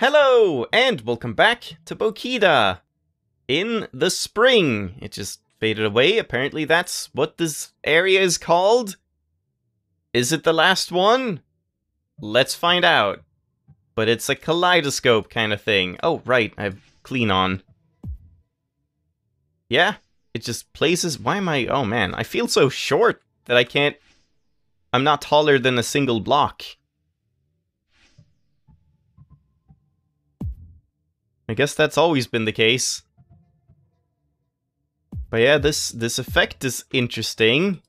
Hello, and welcome back to Bokida. In the spring. It just faded away. Apparently that's what this area is called. Is it the last one? Let's find out. But it's a kaleidoscope kind of thing. Oh, right, I have clean on. Yeah, it just places... Why am I... Oh, man, I feel so short that I can't... I'm not taller than a single block. I guess that's always been the case. But yeah, this, this effect is interesting.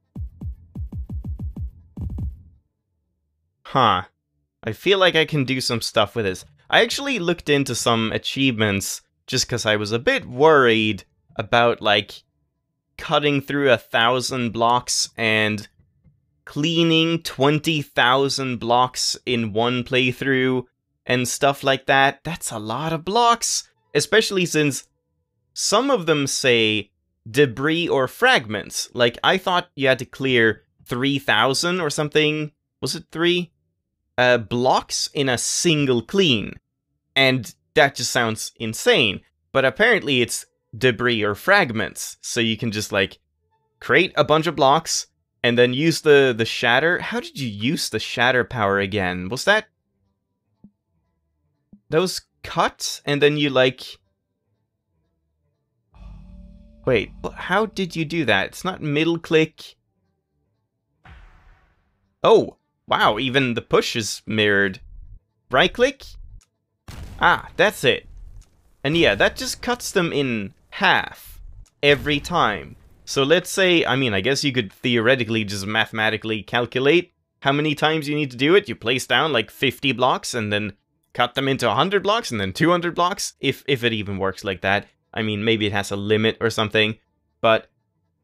Huh. I feel like I can do some stuff with this. I actually looked into some achievements just because I was a bit worried about, like, cutting through a thousand blocks and cleaning 20,000 blocks in one playthrough and stuff like that. That's a lot of blocks, especially since some of them say debris or fragments. Like, I thought you had to clear 3,000 or something. Was it 3? Uh, blocks in a single clean. And that just sounds insane. But apparently it's debris or fragments. So you can just, like, create a bunch of blocks and then use the, the shatter. How did you use the shatter power again? Was that those cut and then you like wait how did you do that? It's not middle click. Oh wow even the push is mirrored. Right click? Ah that's it. And yeah that just cuts them in half every time. So let's say i mean i guess you could theoretically just mathematically calculate how many times you need to do it. You place down like 50 blocks and then cut them into 100 blocks and then 200 blocks, if, if it even works like that. I mean, maybe it has a limit or something, but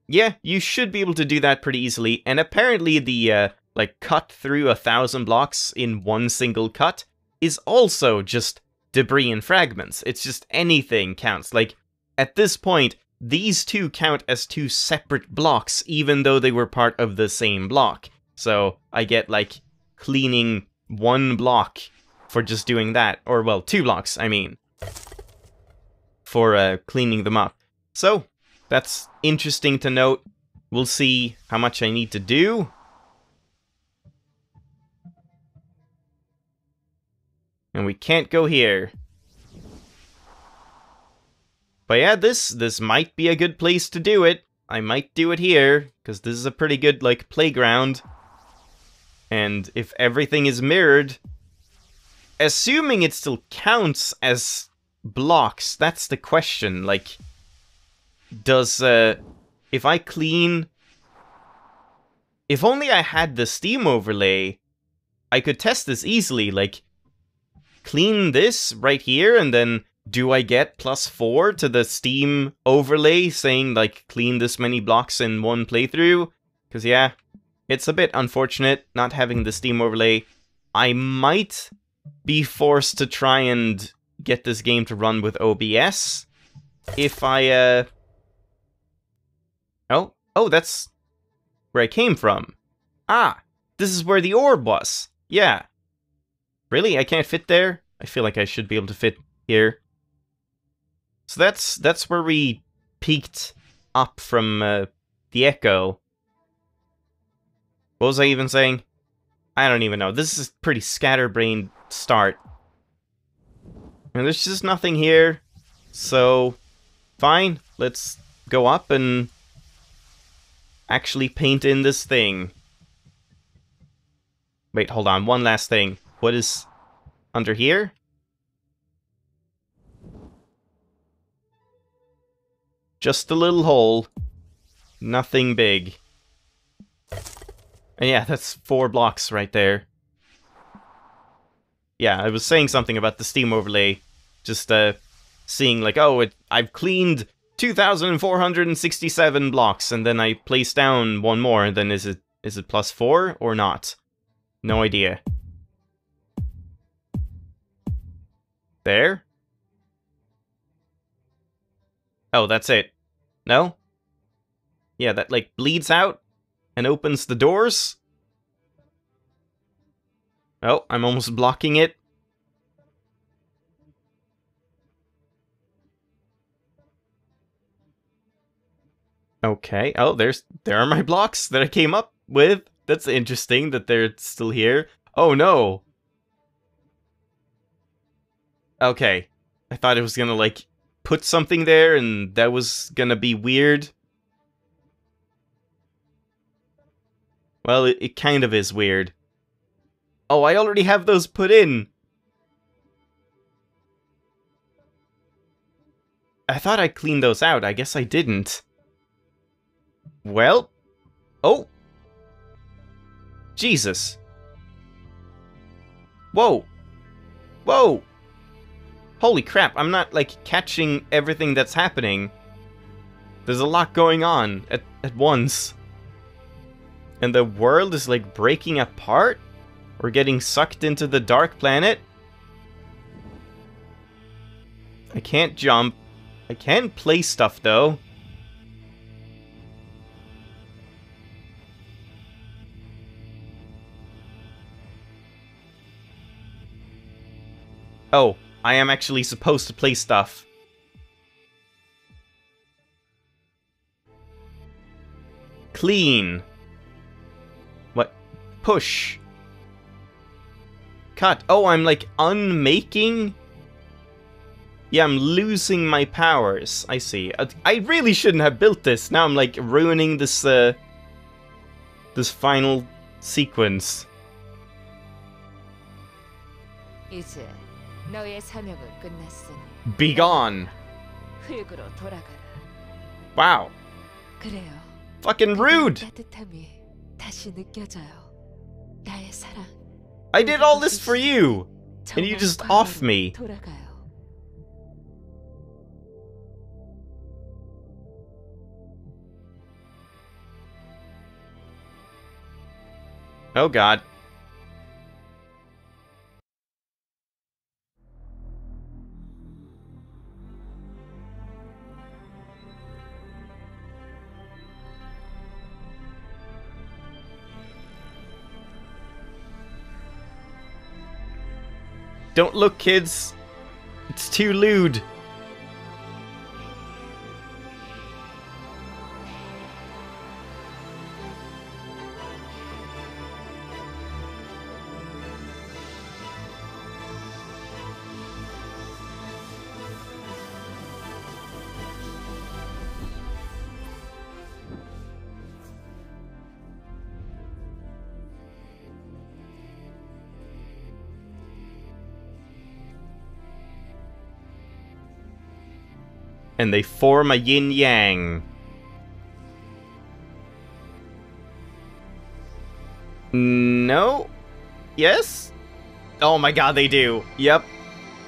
yeah, you should be able to do that pretty easily. And apparently the, uh, like, cut through a thousand blocks in one single cut is also just debris and fragments. It's just anything counts. Like, at this point, these two count as two separate blocks, even though they were part of the same block. So I get, like, cleaning one block for just doing that. Or, well, two blocks, I mean. For uh, cleaning them up. So, that's interesting to note. We'll see how much I need to do. And we can't go here. But yeah, this this might be a good place to do it. I might do it here, because this is a pretty good, like, playground. And if everything is mirrored, assuming it still counts as blocks, that's the question. Like, does, uh, if I clean... If only I had the Steam overlay, I could test this easily, like, clean this right here, and then do I get plus four to the Steam overlay saying, like, clean this many blocks in one playthrough? Because, yeah, it's a bit unfortunate not having the Steam overlay. I might be forced to try and get this game to run with OBS if I, uh... Oh, oh, that's where I came from. Ah, this is where the orb was. Yeah. Really? I can't fit there? I feel like I should be able to fit here. So that's that's where we peeked up from uh, the echo. What was I even saying? I don't even know. This is a pretty scatterbrained start. And there's just nothing here. So, fine. Let's go up and actually paint in this thing. Wait, hold on. One last thing. What is under here? Just a little hole. Nothing big. And yeah, that's four blocks right there yeah, I was saying something about the Steam overlay, just uh, seeing like, oh, it, I've cleaned 2,467 blocks, and then I place down one more, and then is it is it plus four or not? No idea. There? Oh, that's it. No? Yeah, that, like, bleeds out and opens the doors. Oh, I'm almost blocking it. Okay. Oh, there's there are my blocks that I came up with. That's interesting that they're still here. Oh no. Okay. I thought it was going to like put something there and that was going to be weird. Well, it, it kind of is weird. Oh, I already have those put in. I thought I cleaned those out. I guess I didn't. Well. Oh. Jesus. Whoa. Whoa. Holy crap, I'm not, like, catching everything that's happening. There's a lot going on at, at once. And the world is, like, breaking apart? We're getting sucked into the dark planet? I can't jump. I can play stuff, though. Oh, I am actually supposed to play stuff. Clean. What? Push. Cut. Oh, I'm like unmaking? Yeah, I'm losing my powers. I see. Uh, I really shouldn't have built this. Now I'm like ruining this, uh, this final sequence. 이제 너의 사명은 끝났으니 Begone. 흙으로 돌아가라. Wow. 그래요. Fucking rude. 따뜻함이 다시 느껴져요. I did all this for you! And you just off me. Oh god. Look, kids. It's too lewd. And they form a yin yang. No? Yes? Oh my god, they do. Yep.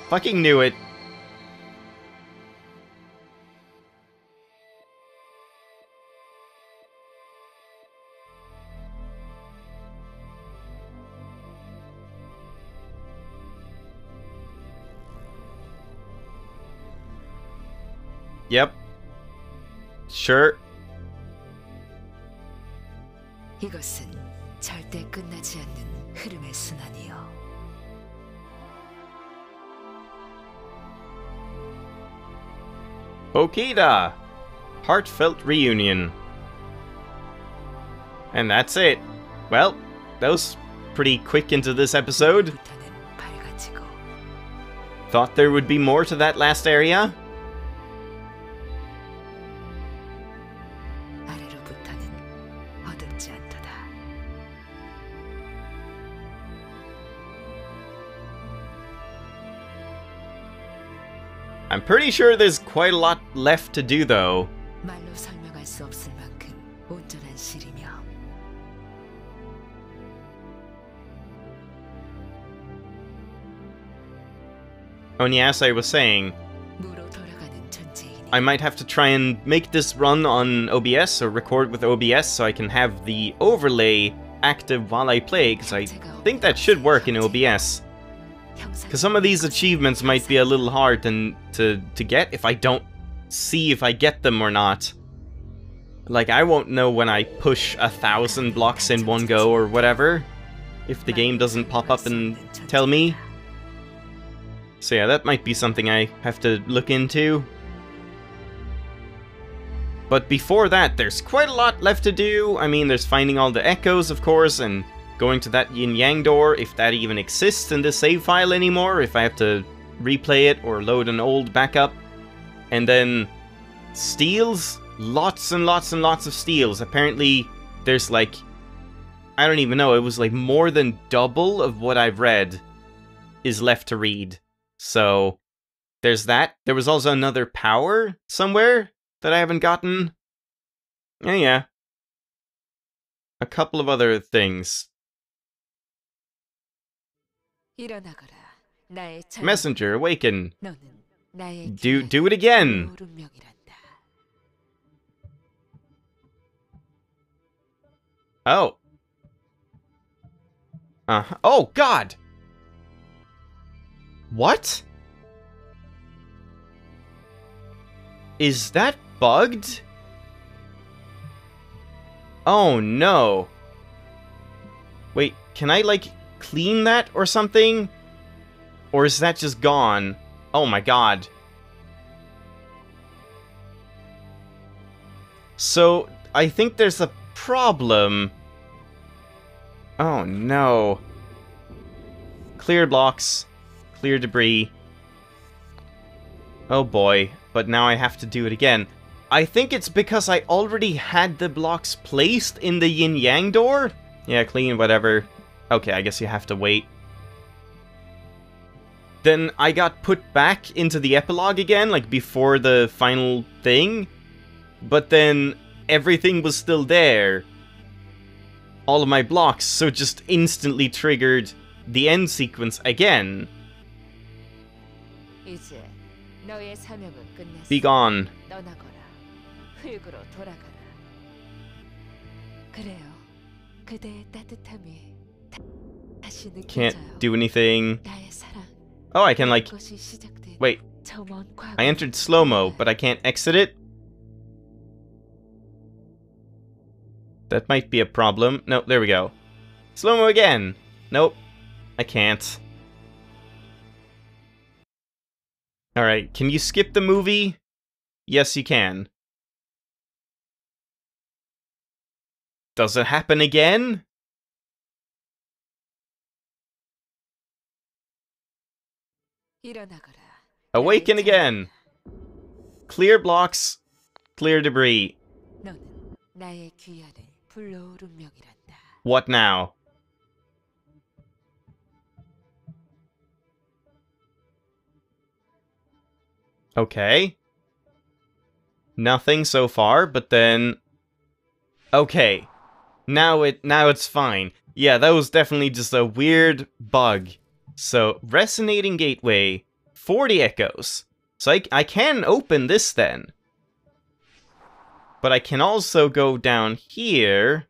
Fucking knew it. Yep. Sure. Bokida! Heartfelt reunion. And that's it. Well, that was pretty quick into this episode. Thought there would be more to that last area? I'm pretty sure there's quite a lot left to do though. Only oh, and yes, I was saying, I might have to try and make this run on OBS or record with OBS so I can have the overlay active while I play, because I think that should work in OBS. Because some of these achievements might be a little hard to, to, to get if I don't see if I get them or not. Like, I won't know when I push a thousand blocks in one go or whatever, if the game doesn't pop up and tell me. So yeah, that might be something I have to look into. But before that, there's quite a lot left to do. I mean, there's finding all the echoes, of course, and going to that yin yang door, if that even exists in the save file anymore, if I have to replay it or load an old backup. And then steles, lots and lots and lots of steles. Apparently, there's like, I don't even know, it was like more than double of what I've read is left to read. So, there's that. There was also another power somewhere that I haven't gotten. Yeah, yeah. A couple of other things. Messenger, awaken. Do do it again. Oh. Uh. Oh god. What? Is that bugged? Oh no. Wait, can I like clean that or something? Or is that just gone? Oh my god. So, I think there's a problem. Oh no. Clear blocks. Clear debris. Oh boy, but now I have to do it again. I think it's because I already had the blocks placed in the yin yang door. Yeah, clean, whatever. Okay, I guess you have to wait. Then I got put back into the epilogue again, like before the final thing. But then everything was still there. All of my blocks, so it just instantly triggered the end sequence again. 이제 너의 사명은 끝났어. Be gone. 떠나거라. 흙으로 돌아가라. 그래요. 그대의 따뜻함이 다, 다시 Can't do anything. Oh, I can like... Wait. I entered slow-mo, but I can't exit it? That might be a problem. No, there we go. Slow-mo again! Nope. I can't. Alright, can you skip the movie? Yes, you can. Does it happen again? Awaken again! Clear blocks, clear debris. What now? Okay. Nothing so far, but then... Okay. Now it now it's fine. Yeah, that was definitely just a weird bug so, resonating gateway, 40 echoes. So I, I can open this then. But I can also go down here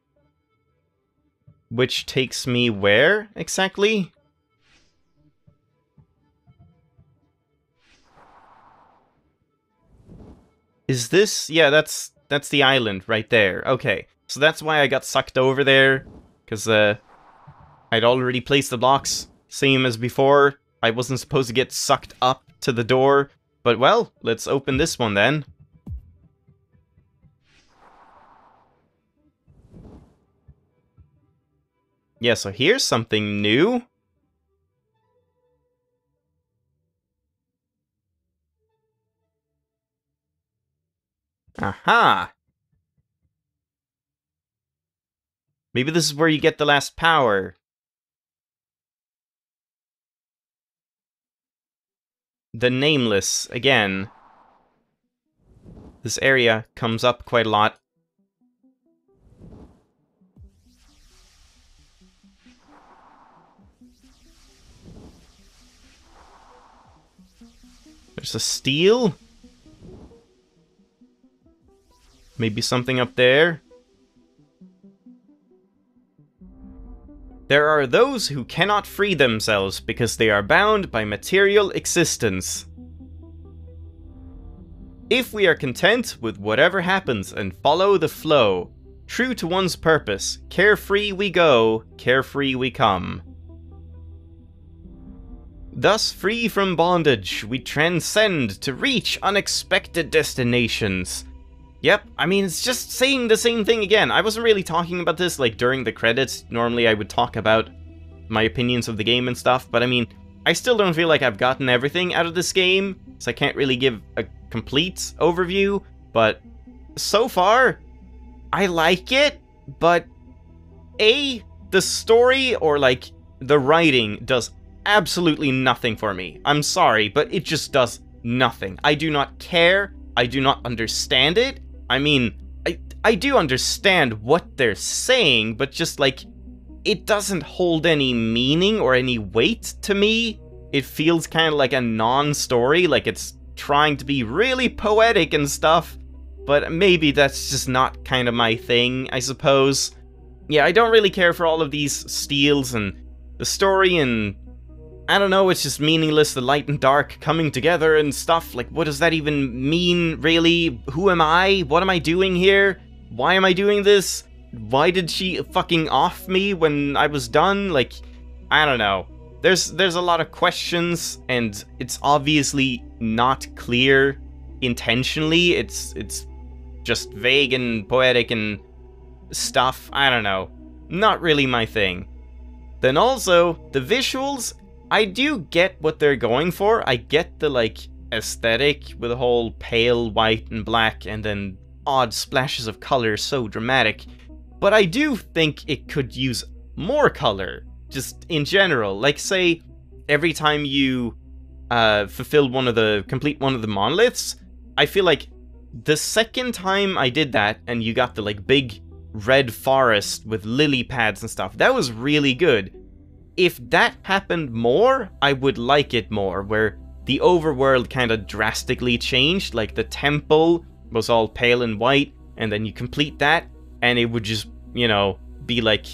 which takes me where, exactly? Is this... Yeah, that's that's the island right there. Okay, so that's why I got sucked over there. Because uh, I'd already placed the blocks, same as before. I wasn't supposed to get sucked up to the door. But well, let's open this one then. Yeah, so here's something new. Aha! Maybe this is where you get the last power. The Nameless, again. This area comes up quite a lot. There's a stele? Maybe something up there? There are those who cannot free themselves because they are bound by material existence. If we are content with whatever happens and follow the flow, true to one's purpose, carefree we go, carefree we come. Thus, free from bondage, we transcend to reach unexpected destinations. Yep, I mean, it's just saying the same thing again. I wasn't really talking about this, like, during the credits. Normally I would talk about my opinions of the game and stuff, but I mean, I still don't feel like I've gotten everything out of this game, so I can't really give a complete overview, but so far, I like it, but A, the story or, like, the writing does absolutely nothing for me. I'm sorry, but it just does nothing. I do not care. I do not understand it. I mean, I, I do understand what they're saying, but just like, it doesn't hold any meaning or any weight to me. It feels kind of like a non story, like it's trying to be really poetic and stuff, but maybe that's just not kind of my thing, I suppose. Yeah, I don't really care for all of these steles and the story and I don't know, it's just meaningless, the light and dark coming together and stuff. Like, what does that even mean, really? Who am I? What am I doing here? Why am I doing this? Why did she fucking off me when I was done? Like, I don't know. There's there's a lot of questions, and it's obviously not clear intentionally. It's it's just vague and poetic and stuff. I don't know. Not really my thing. Then also, the visuals I do get what they're going for. I get the like aesthetic with the whole pale white and black and then odd splashes of color so dramatic. But I do think it could use more color, just in general. Like say every time you uh, fulfill one of the complete one of the monoliths, I feel like the second time I did that and you got the like big red forest with lily pads and stuff, that was really good if that happened more, I would like it more, where the overworld kind of drastically changed, like the temple was all pale and white, and then you complete that, and it would just, you know, be like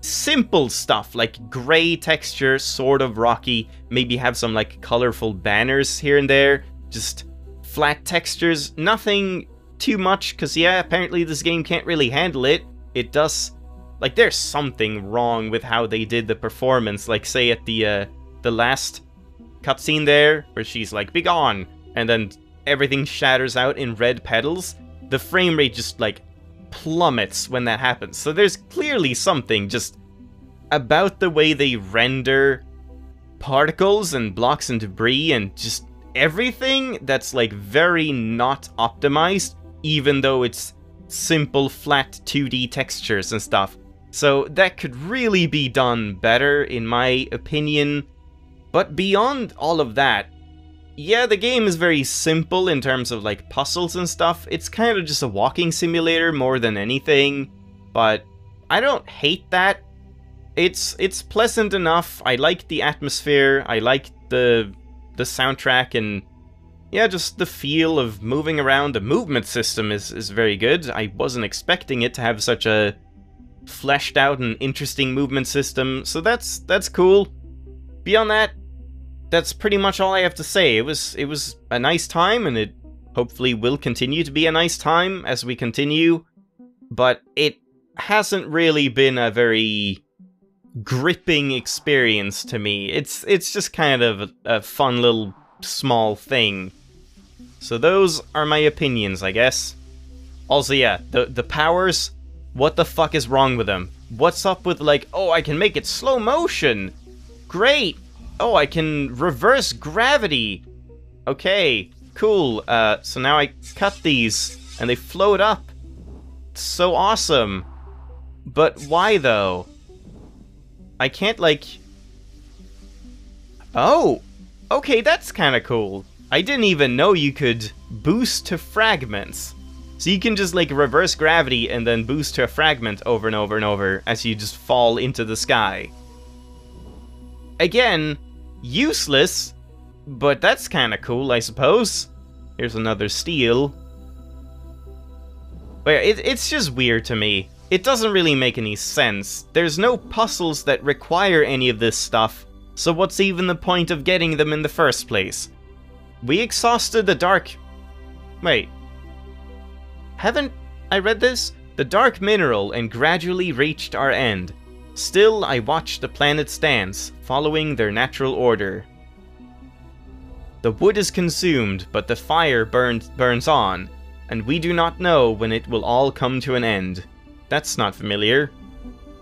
simple stuff, like gray texture, sort of rocky, maybe have some like colorful banners here and there, just flat textures, nothing too much, because yeah, apparently this game can't really handle it. It does like there's something wrong with how they did the performance. Like say at the uh, the last cutscene there, where she's like "Be gone," and then everything shatters out in red petals. The frame rate just like plummets when that happens. So there's clearly something just about the way they render particles and blocks and debris and just everything that's like very not optimized, even though it's simple flat 2D textures and stuff. So that could really be done better, in my opinion. But beyond all of that, yeah, the game is very simple in terms of like puzzles and stuff. It's kind of just a walking simulator more than anything, but I don't hate that. It's it's pleasant enough. I like the atmosphere. I like the the soundtrack and yeah, just the feel of moving around. The movement system is is very good. I wasn't expecting it to have such a fleshed out and interesting movement system, so that's that's cool. Beyond that, that's pretty much all I have to say. It was it was a nice time, and it hopefully will continue to be a nice time as we continue. But it hasn't really been a very gripping experience to me. It's it's just kind of a, a fun little small thing. So those are my opinions, I guess. Also, yeah, the the powers what the fuck is wrong with them? What's up with like, oh, I can make it slow motion. Great. Oh, I can reverse gravity. Okay, cool. Uh, so now I cut these and they float up. so awesome. But why though? I can't like... Oh! Okay, that's kinda cool. I didn't even know you could boost to fragments. So you can just like reverse gravity and then boost a fragment over and over and over as you just fall into the sky. Again, useless, but that's kind of cool, I suppose. Here's another stele. But it, it's just weird to me. It doesn't really make any sense. There's no puzzles that require any of this stuff, so what's even the point of getting them in the first place? We exhausted the dark... Wait, haven't I read this? The dark mineral and gradually reached our end. Still, I watched the planets dance, following their natural order. The wood is consumed, but the fire burns, burns on. and we do not know when it will all come to an end. That's not familiar.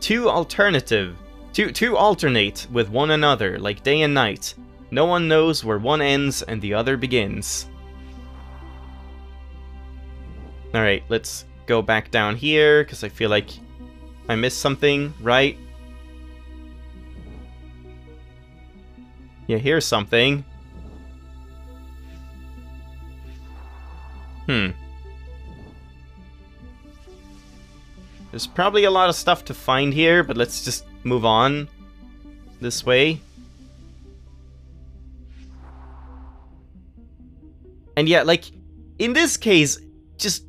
Two alternative. Two, two alternate with one another, like day and night. No one knows where one ends and the other begins. Alright, let's go back down here, because I feel like I missed something, right? Yeah, here's something. Hmm. There's probably a lot of stuff to find here, but let's just move on this way. And yeah, like, in this case, just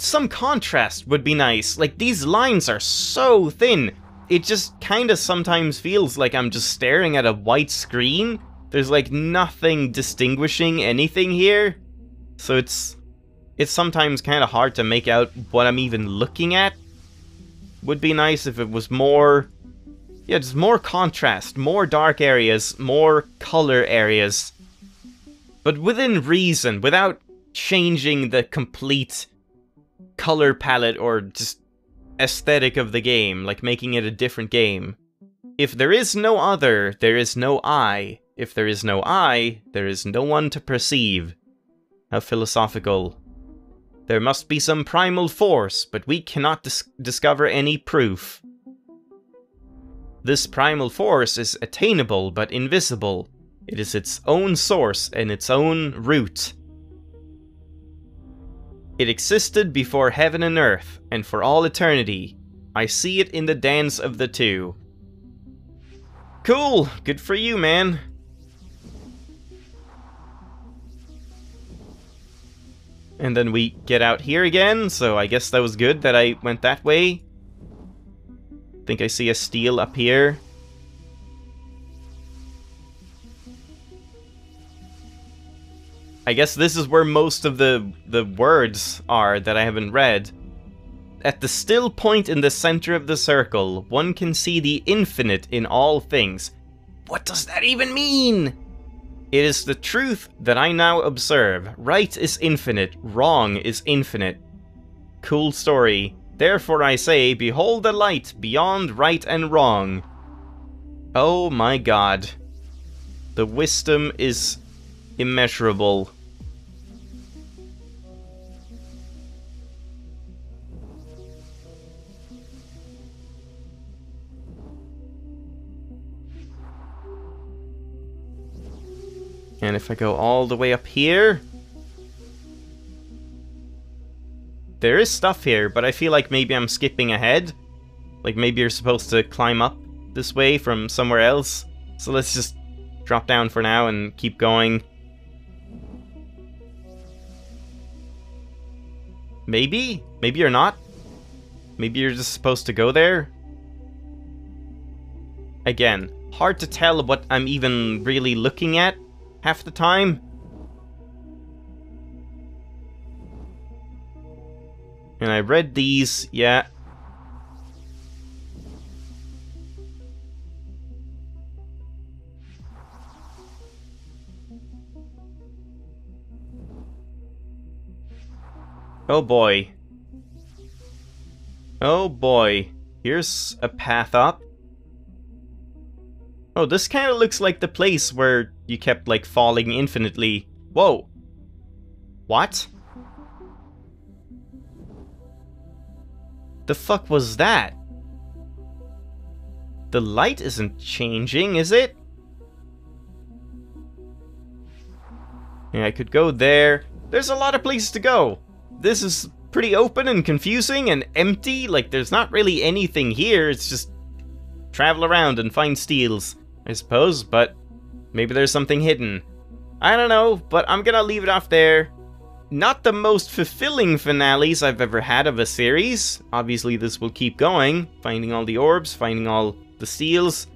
some contrast would be nice. Like, these lines are so thin. It just kind of sometimes feels like I'm just staring at a white screen. There's like nothing distinguishing anything here. So it's it's sometimes kind of hard to make out what I'm even looking at. Would be nice if it was more... Yeah, just more contrast, more dark areas, more color areas. But within reason, without changing the complete color palette or just aesthetic of the game, like making it a different game. If there is no other, there is no I. If there is no I, there is no one to perceive. How philosophical. There must be some primal force, but we cannot dis discover any proof. This primal force is attainable but invisible. It is its own source and its own root. It existed before heaven and earth, and for all eternity. I see it in the dance of the two. Cool! Good for you, man. And then we get out here again, so I guess that was good that I went that way. think I see a stele up here. I guess this is where most of the, the words are that I haven't read. At the still point in the center of the circle, one can see the infinite in all things. What does that even mean? It is the truth that I now observe. Right is infinite, wrong is infinite. Cool story. Therefore I say, behold the light beyond right and wrong. Oh my god. The wisdom is immeasurable. And if I go all the way up here... There is stuff here, but I feel like maybe I'm skipping ahead. Like maybe you're supposed to climb up this way from somewhere else. So let's just drop down for now and keep going. Maybe? Maybe you're not? Maybe you're just supposed to go there? Again, hard to tell what I'm even really looking at half the time. And I read these, yeah. Oh boy. Oh boy. Here's a path up. Oh, this kind of looks like the place where you kept, like, falling infinitely. Whoa. What? The fuck was that? The light isn't changing, is it? Yeah, I could go there. There's a lot of places to go. This is pretty open and confusing and empty. Like, there's not really anything here. It's just travel around and find steles. I suppose, but maybe there's something hidden. I don't know, but I'm gonna leave it off there. Not the most fulfilling finales I've ever had of a series. Obviously, this will keep going, finding all the orbs, finding all the seals,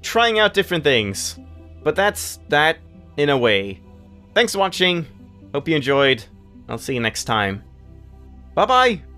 trying out different things. But that's that in a way. Thanks for watching. Hope you enjoyed. I'll see you next time. Bye bye!